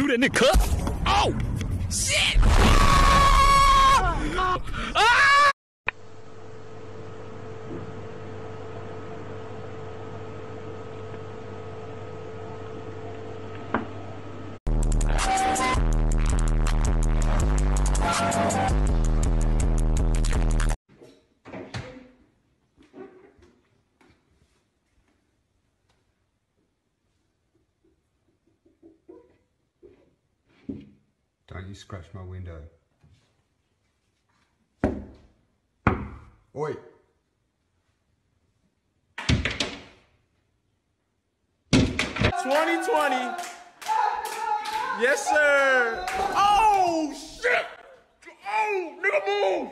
Do that nigga cut. Oh! Shit! Ah! Ah! Scratch my window. Oi! Twenty twenty. Yes, sir. Oh shit! Oh, nigga, move.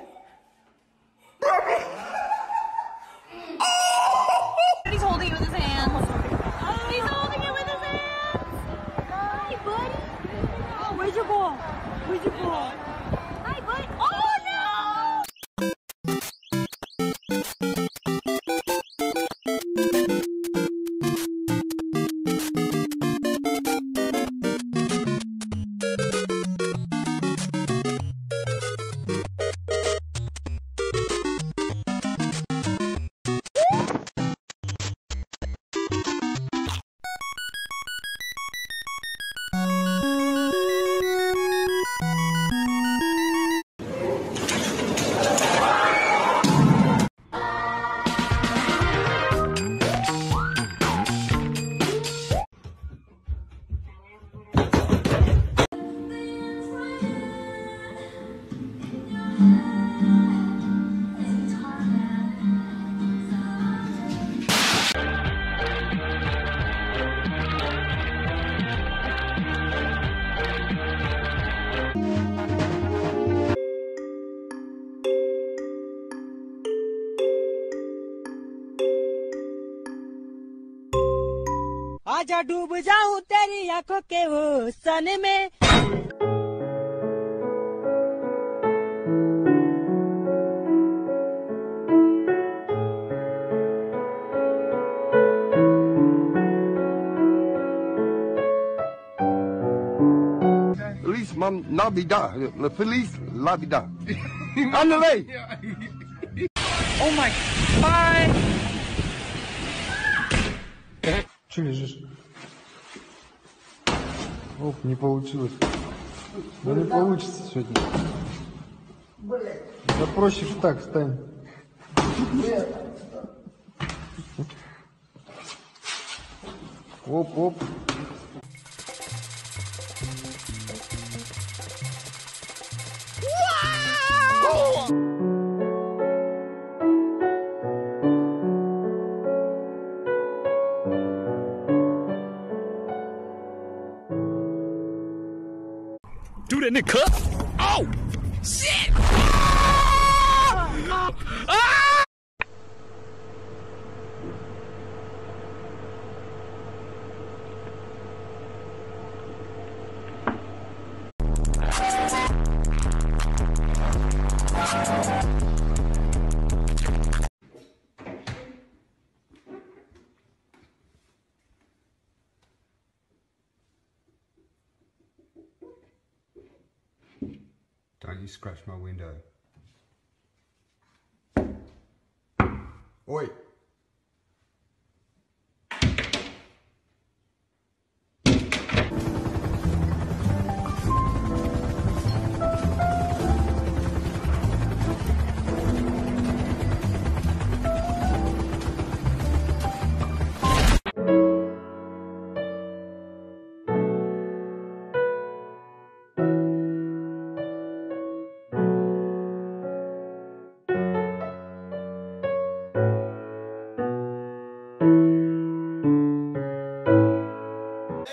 आजा डूब जाऊँ तेरी आँखों के वो सन में Feliz Navidad. Feliz Navidad. Ándale. Oh my god! Че лежишь? Оп, не получилось. Да не получится сегодня. Да проще ж так, стань. Оп, оп. Do that nigga cut. Oh! Shit! Ah! Ah! Don't you scratch my window. Oi!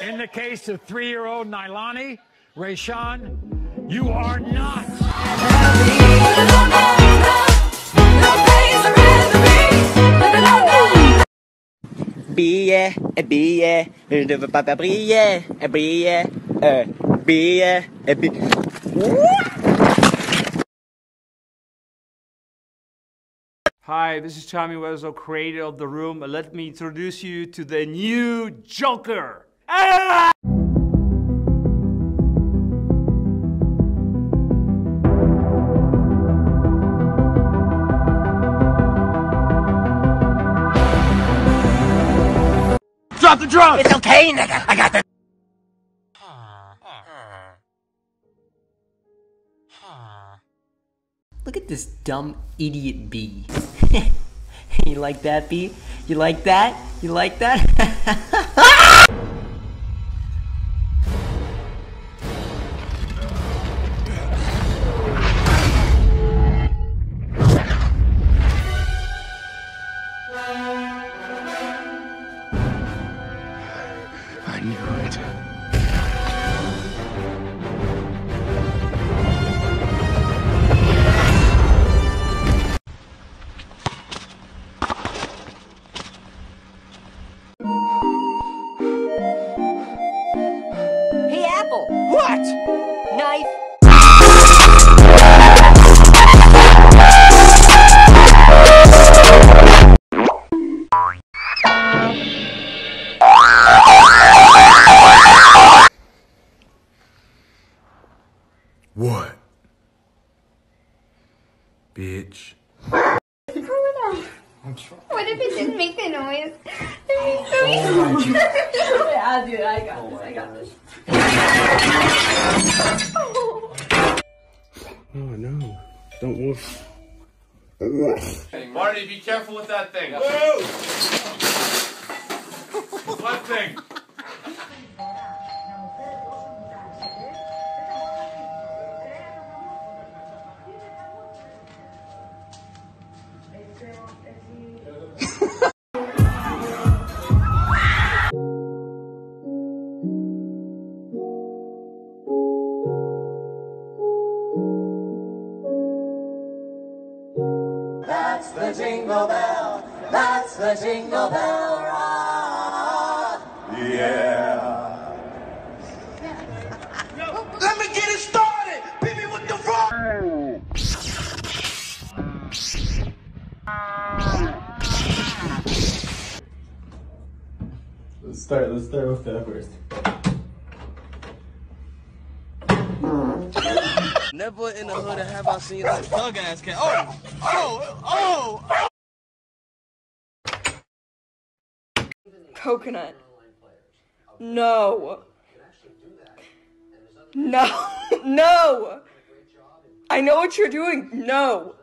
In the case of three-year-old Nailani, Rayshawn, you are not. Billet, billet, ne veux pas briller, billet, euh, billet, billet. Hi, this is Tommy Wiseau, creator of The Room. Let me introduce you to the new Joker. Drop the drugs! It's okay, nigga! I got the... Look at this dumb idiot bee. you like that bee? You like that? You like that? I What? Bitch. What if it didn't make the noise? Yeah, dude, I got this. I got this. Oh no. Don't move. Marty, be careful with that thing. Whoa! what thing? Let me get it started. Beat me with the rock. Let's start. Let's start with that first. Never in the hood have I seen a thug ass cat. Oh, oh, oh. Coconut. No. No. No. I know what you're doing. No.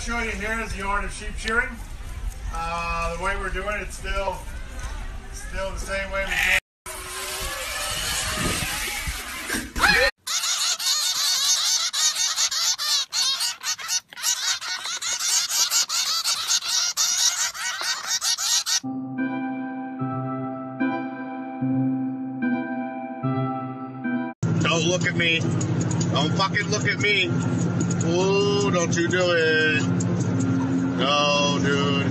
Uh, what we're going to show you here is the art of sheep shearing. Uh, the way we're doing it, it's still, still the same way we do. Don't look at me. Don't fucking look at me. Ooh, don't you do it. No, dude.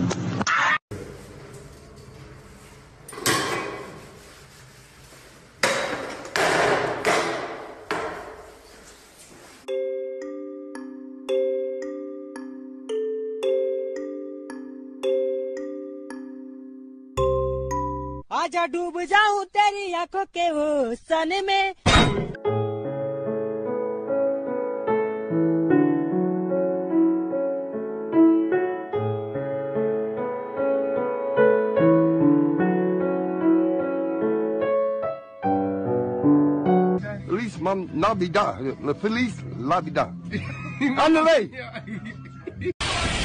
आजा डूब जाऊं तेरी आंखों के वो सन में mam Navida, Feliz Navida. On the way.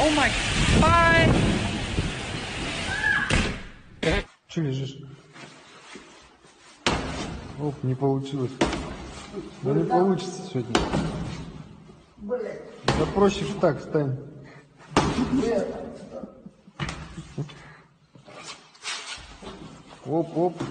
Oh my God. Че лежишь? Оп, не получилось. Да не получится сегодня. Блин. Да проще же так встань. Оп, оп.